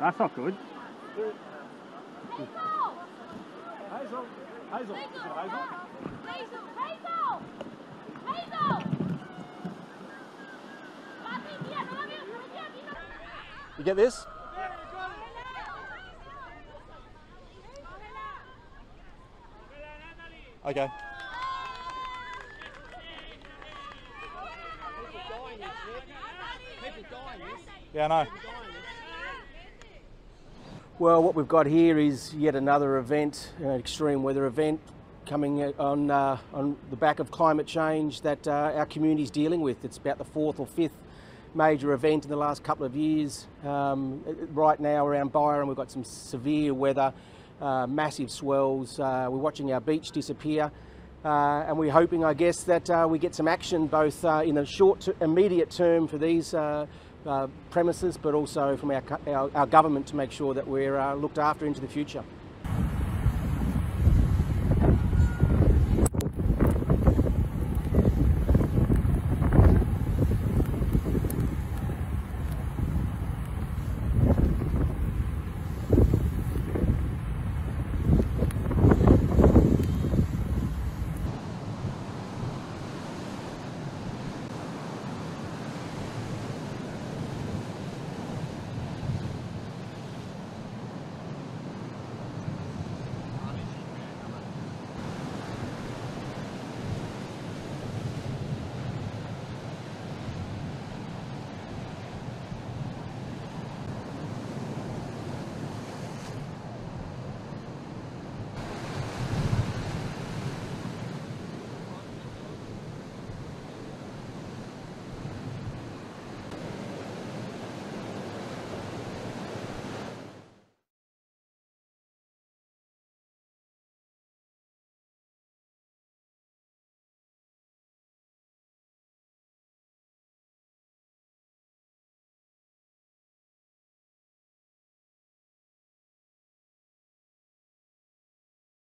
That's not good. Hazel. Hazel. Hazel? Hazel! Hazel! Hazel! You get this? Okay. Yeah, I know. Well, what we've got here is yet another event, an extreme weather event coming on, uh, on the back of climate change that uh, our community is dealing with. It's about the fourth or fifth major event in the last couple of years. Um, right now around Byron we've got some severe weather, uh, massive swells, uh, we're watching our beach disappear. Uh, and we're hoping, I guess, that uh, we get some action both uh, in the short, immediate term for these uh, uh, premises, but also from our, our, our government to make sure that we're uh, looked after into the future.